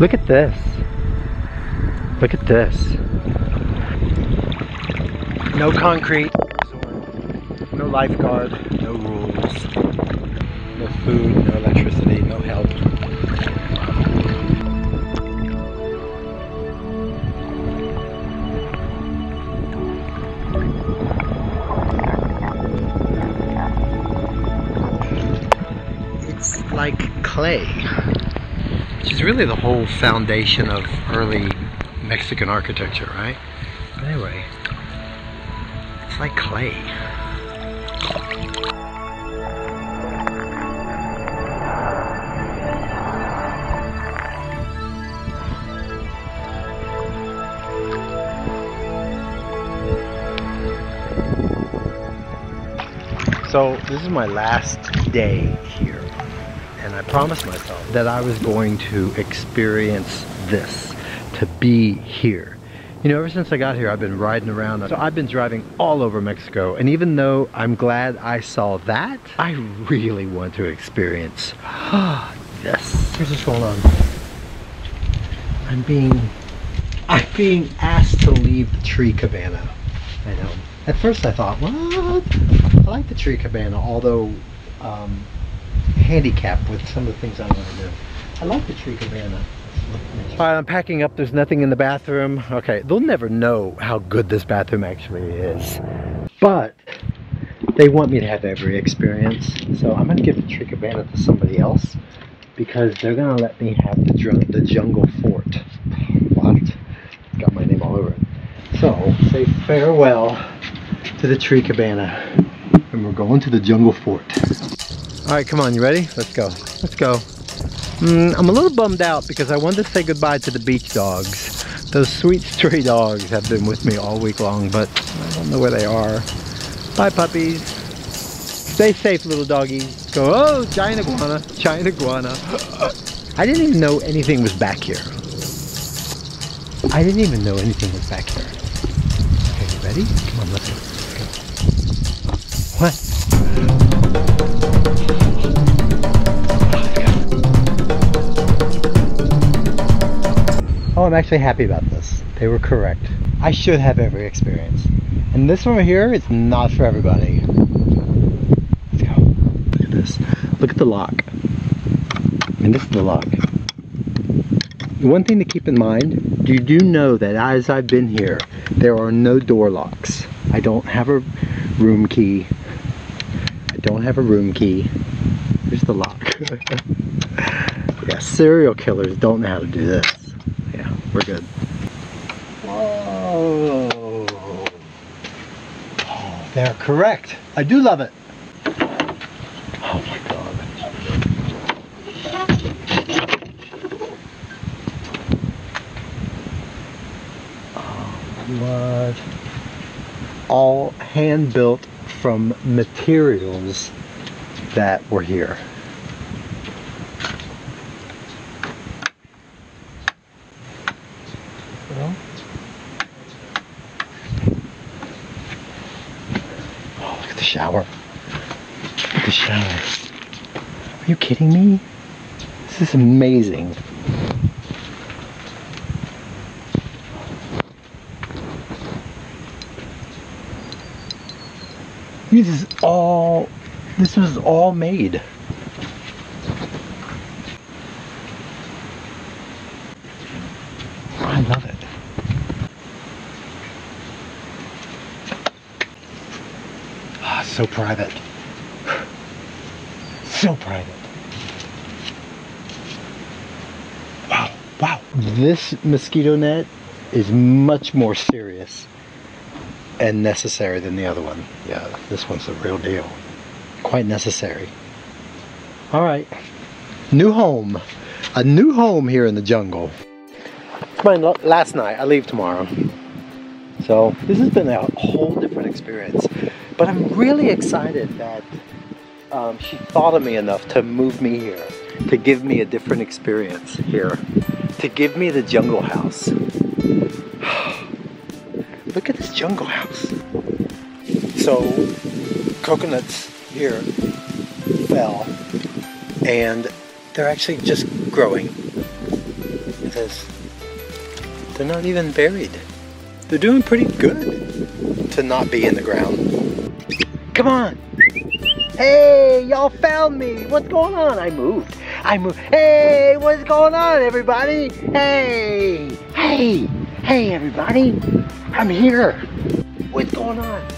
Look at this. Look at this. No concrete, no lifeguard, no rules, no food, no electricity, no help. Clay which is really the whole foundation of early Mexican architecture, right? But anyway, it's like clay. So this is my last day here and I promised myself that I was going to experience this, to be here. You know, ever since I got here, I've been riding around. So I've been driving all over Mexico. And even though I'm glad I saw that, I really want to experience this. Here's what's going on. I'm being, I'm being asked to leave the tree cabana. I know. At first I thought, what? I like the tree cabana, although um, handicapped with some of the things I want to do. I like the tree cabana. All right, I'm packing up. There's nothing in the bathroom. Okay, they'll never know how good this bathroom actually is. But they want me to have every experience. So I'm going to give the tree cabana to somebody else because they're going to let me have the, the jungle fort. What? Got my name all over it. So, say farewell to the tree cabana. And we're going to the jungle fort. All right, come on, you ready? Let's go. Let's go. Mm, I'm a little bummed out because I wanted to say goodbye to the beach dogs. Those sweet stray dogs have been with me all week long, but I don't know where they are. Bye, puppies. Stay safe, little doggies. Go, oh, giant iguana, giant iguana. I didn't even know anything was back here. I didn't even know anything was back here. Okay, you ready? Come on, let's go. What? I'm actually happy about this. They were correct. I should have every experience. And this one here is not for everybody. Let's go. Look at this. Look at the lock. And this is the lock. One thing to keep in mind, you do know that as I've been here, there are no door locks. I don't have a room key. I don't have a room key. Here's the lock. yeah, serial killers don't know how to do this we're good. Whoa. Oh, they're correct. I do love it. Oh my god. Oh, what? All hand built from materials that were here. Shower. Look at The shower. Are you kidding me? This is amazing. This is all, this was all made. I love it. So private. So private. Wow, wow. This mosquito net is much more serious and necessary than the other one. Yeah, this one's the real deal. Quite necessary. All right, new home. A new home here in the jungle. My last night. I leave tomorrow. So this has been a whole different experience. But I'm really excited that um, she thought of me enough to move me here, to give me a different experience here. to give me the jungle house. Look at this jungle house. So, coconuts here fell and they're actually just growing. It says they're not even buried. They're doing pretty good to not be in the ground. Come on. Hey, y'all found me. What's going on? I moved. I moved. Hey, what's going on, everybody? Hey, hey, hey, everybody. I'm here. What's going on?